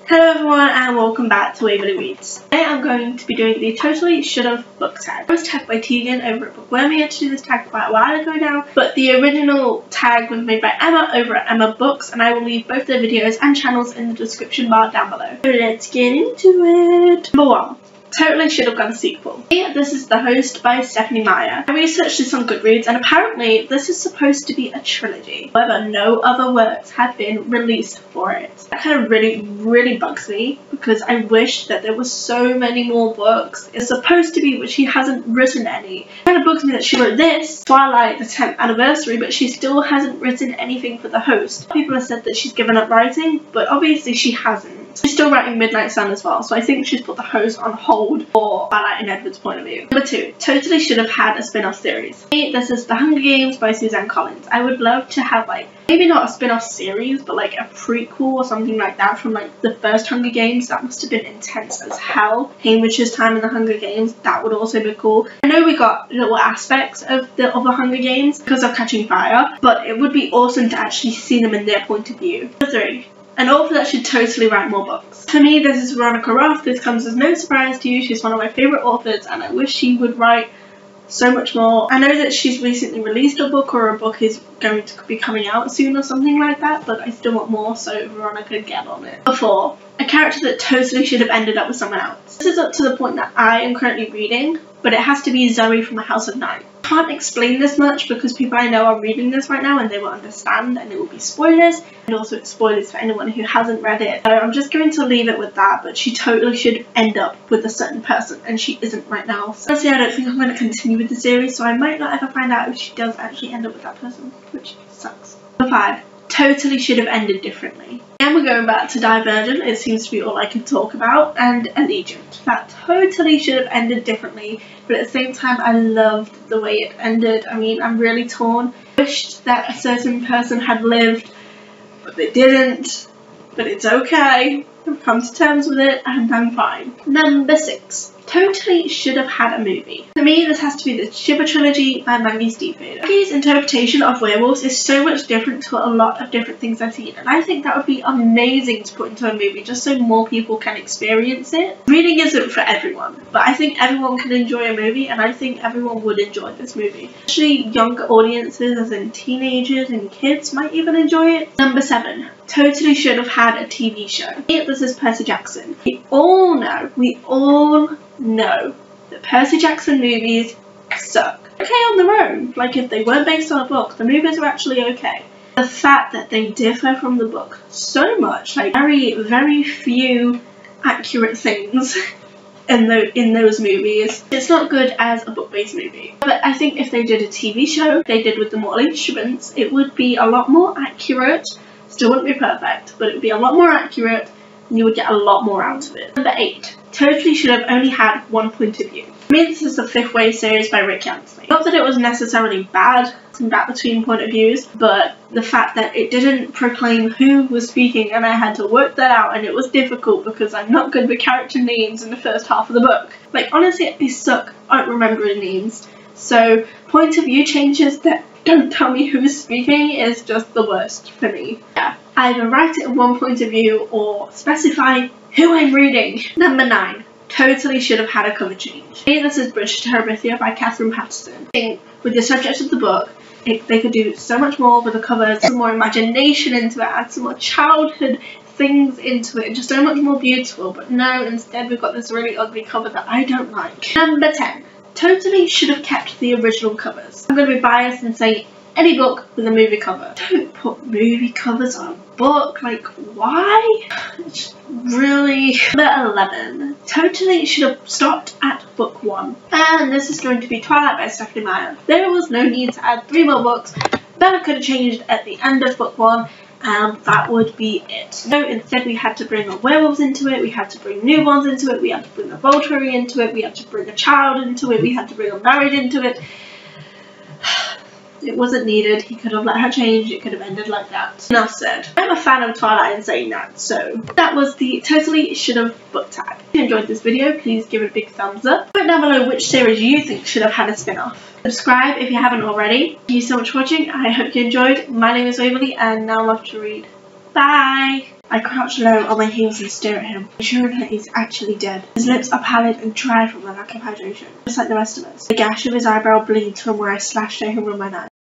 Hello everyone and welcome back to Waverly Reads. Today I'm going to be doing the Totally Should've book tag. I was tagged by Teagan over at Bookworm. We had to do this tag quite a while ago now, but the original tag was made by Emma over at Emma Books and I will leave both their videos and channels in the description bar down below. So let's get into it. Number one totally should have got a sequel. This is The Host by Stephenie Meyer. I researched this on Goodreads and apparently this is supposed to be a trilogy. However, no other works have been released for it. That kind of really, really bugs me because I wish that there were so many more books. It's supposed to be, but she hasn't written any. It kind of bugs me that she wrote this, Twilight, the 10th anniversary, but she still hasn't written anything for The Host. People have said that she's given up writing, but obviously she hasn't. She's still writing Midnight Sun as well, so I think she's put the host on hold for Twilight and Edward's point of view. Number two, totally should have had a spin-off series. This is The Hunger Games by Suzanne Collins. I would love to have like, maybe not a spin-off series, but like a prequel or something like that from like the first Hunger Games. That must have been intense as hell. Haymitch's time in the Hunger Games, that would also be cool. I know we got little aspects of the other Hunger Games because of Catching Fire, but it would be awesome to actually see them in their point of view. Number three, an author that should totally write more books. For me, this is Veronica Roth. This comes as no surprise to you. She's one of my favourite authors and I wish she would write so much more. I know that she's recently released a book or a book is going to be coming out soon or something like that, but I still want more, so Veronica, get on it. Before, a character that totally should have ended up with someone else. This is up to the point that I am currently reading, but it has to be Zoey from the House of Night. Can't explain this much because people I know are reading this right now and they will understand and it will be spoilers and also it's spoilers for anyone who hasn't read it. So I'm just going to leave it with that but she totally should end up with a certain person and she isn't right now. So honestly I don't think I'm going to continue with the series so I might not ever find out if she does actually end up with that person which sucks. Number 5 totally should have ended differently. And we're going back to Divergent, it seems to be all I can talk about, and Allegiant. That totally should have ended differently, but at the same time I loved the way it ended. I mean, I'm really torn. Wished that a certain person had lived, but they didn't. But it's okay. I've come to terms with it and I'm fine. Number six totally should have had a movie. For me, this has to be the Shiver Trilogy by Maggie Stiefvater. Maggie's interpretation of werewolves is so much different to a lot of different things I've seen, and I think that would be amazing to put into a movie just so more people can experience it. Reading isn't for everyone, but I think everyone can enjoy a movie, and I think everyone would enjoy this movie. Especially younger audiences, as in teenagers and kids, might even enjoy it. Number seven, totally should have had a TV show. This is Percy Jackson. We all know, we all know that Percy Jackson movies suck. Okay on their own, like if they weren't based on a book, the movies are actually okay. The fact that they differ from the book so much, like very, very few accurate things in the in those movies. It's not good as a book-based movie. But I think if they did a TV show, they did with the more instruments, it would be a lot more accurate. Still wouldn't be perfect, but it would be a lot more accurate you would get a lot more out of it. Number 8 totally should have only had one point of view. I mean, this is the Fifth Wave series by Rick Yancey. Not that it was necessarily bad, some back between point of views, but the fact that it didn't proclaim who was speaking and I had to work that out and it was difficult because I'm not good with character names in the first half of the book. Like, honestly, I suck at remembering names. So, point of view changes that don't tell me who's speaking is just the worst for me. Yeah, either write it in one point of view or specify who I'm reading. Number 9. Totally should have had a cover change. This is Bridge to by Katherine Paterson. I think with the subject of the book, it, they could do so much more with the cover, some more imagination into it, add some more childhood things into it, just so much more beautiful. But no, instead we've got this really ugly cover that I don't like. Number 10. Totally should have kept the original covers. I'm going to be biased and say any book with a movie cover. Don't put movie covers on a book, like why? It's really... Number 11. Totally should have stopped at book 1. And this is going to be Twilight by Stephenie Meyer. There was no need to add three more books. That could have changed at the end of book 1 and that would be it. No, instead we had to bring the werewolves into it, we had to bring new ones into it, we had to bring the Volturi into it, we had to bring a child into it, we had to bring a married into it. It wasn't needed. He could have let her change. It could have ended like that. Enough said. I'm a fan of Twilight and saying that, so that was the totally should have book tag. If you enjoyed this video, please give it a big thumbs up. Comment down below which series you think should have had a spin-off. Subscribe if you haven't already. Thank you so much for watching. I hope you enjoyed. My name is Waverly and now I love to read. Bye! I crouch low on my heels and stare at him, ensuring that he's actually dead. His lips are pallid and dry from the lack of hydration, just like the rest of us. The gash of his eyebrow bleeds from where I slashed at him with my knife.